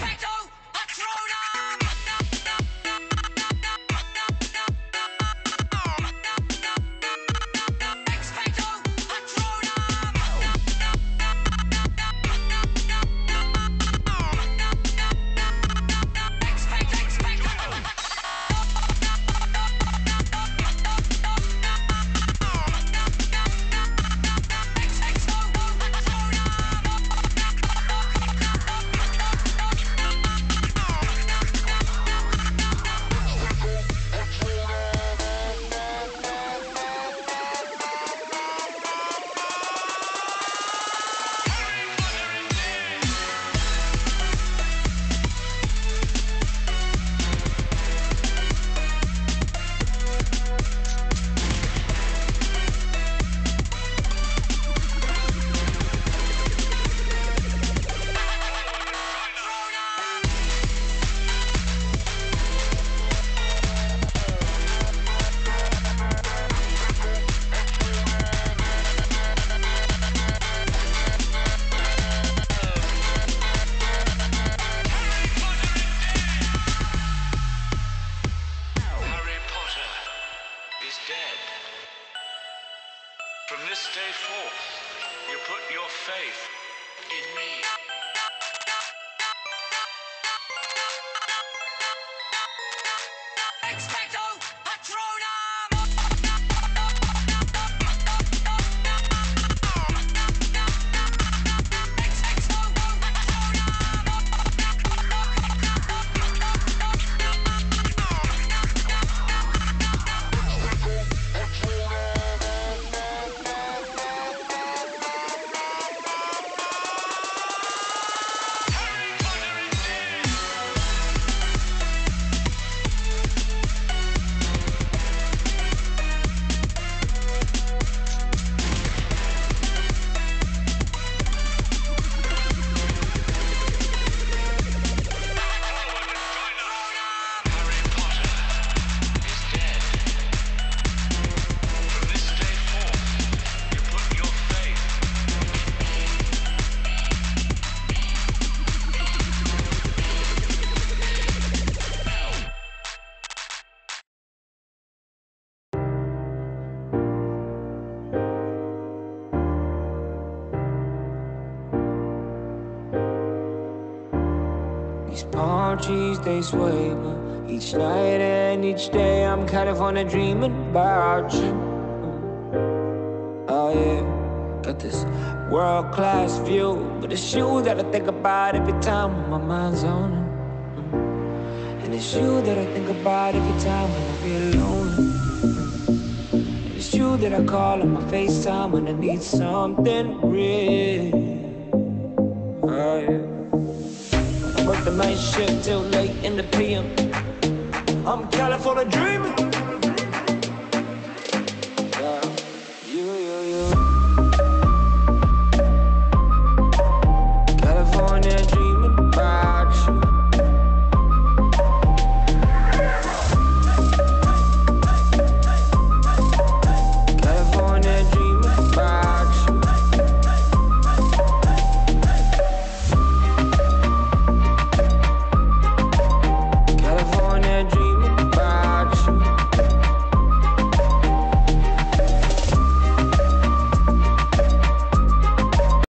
Harry this day forth, you put your faith in me. These palm trees, they sway me each night and each day. I'm kind of California dreaming about you. Oh yeah, got this world class view, but it's you that I think about every time my mind's on it. And it's you that I think about every time when I feel lonely. And it's you that I call on my FaceTime when I need something real. Oh yeah. Work the night shift till late in the PM. I'm California dreaming.